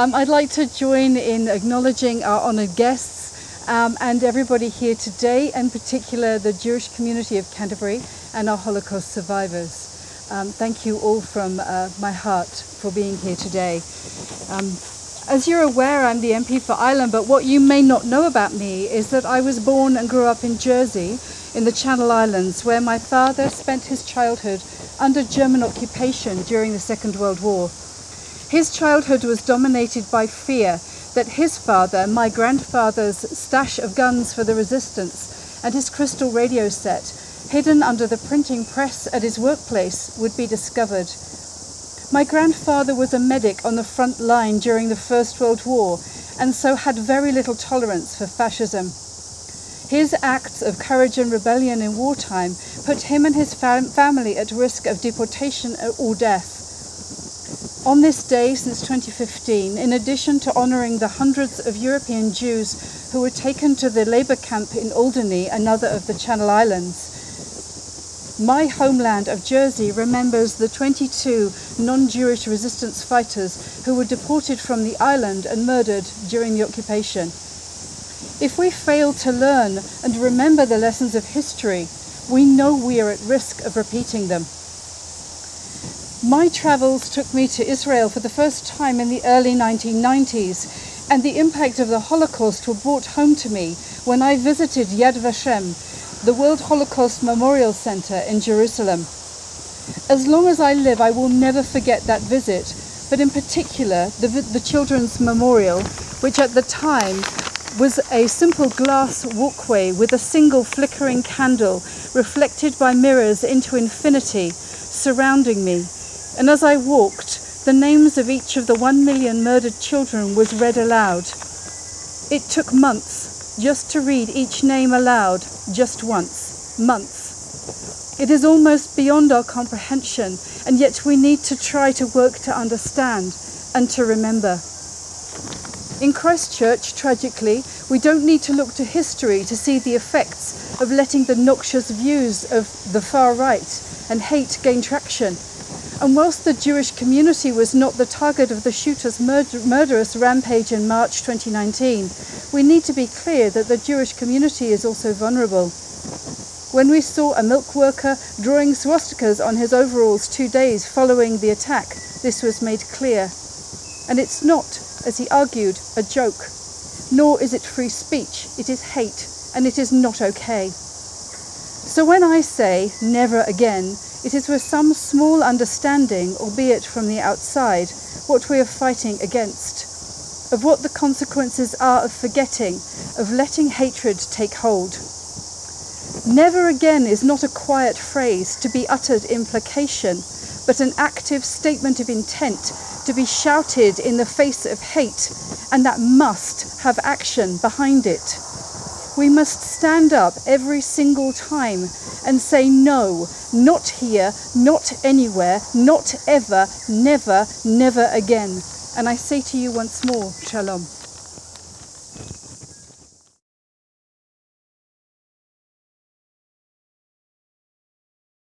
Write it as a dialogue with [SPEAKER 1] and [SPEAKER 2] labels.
[SPEAKER 1] Um, I'd like to join in acknowledging our honoured guests um, and everybody here today, in particular the Jewish community of Canterbury and our Holocaust survivors. Um, thank you all from uh, my heart for being here today. Um, as you're aware, I'm the MP for Ilam, but what you may not know about me is that I was born and grew up in Jersey in the Channel Islands, where my father spent his childhood under German occupation during the Second World War. His childhood was dominated by fear that his father, my grandfather's stash of guns for the resistance, and his crystal radio set, hidden under the printing press at his workplace, would be discovered. My grandfather was a medic on the front line during the First World War and so had very little tolerance for fascism. His acts of courage and rebellion in wartime put him and his fam family at risk of deportation or death. On this day since 2015, in addition to honouring the hundreds of European Jews who were taken to the labour camp in Alderney, another of the Channel Islands, my homeland of Jersey remembers the 22 non-Jewish resistance fighters who were deported from the island and murdered during the occupation. If we fail to learn and remember the lessons of history, we know we are at risk of repeating them. My travels took me to Israel for the first time in the early 1990s, and the impact of the Holocaust were brought home to me when I visited Yad Vashem, the World Holocaust Memorial Center in Jerusalem. As long as I live, I will never forget that visit, but in particular, the, the Children's Memorial, which at the time was a simple glass walkway with a single flickering candle reflected by mirrors into infinity surrounding me and as I walked, the names of each of the one million murdered children was read aloud. It took months just to read each name aloud, just once. Months. It is almost beyond our comprehension, and yet we need to try to work to understand and to remember. In Christchurch, tragically, we don't need to look to history to see the effects of letting the noxious views of the far right and hate gain traction and whilst the Jewish community was not the target of the shooter's murder murderous rampage in March 2019, we need to be clear that the Jewish community is also vulnerable. When we saw a milk worker drawing swastikas on his overalls two days following the attack, this was made clear. And it's not, as he argued, a joke. Nor is it free speech, it is hate, and it is not okay. So when I say never again, it is with some small understanding, albeit from the outside, what we are fighting against, of what the consequences are of forgetting, of letting hatred take hold. Never again is not a quiet phrase to be uttered in placation, but an active statement of intent to be shouted in the face of hate, and that must have action behind it. We must stand up every single time and say no, not here, not anywhere, not ever, never, never again. And I say to you once more, Shalom.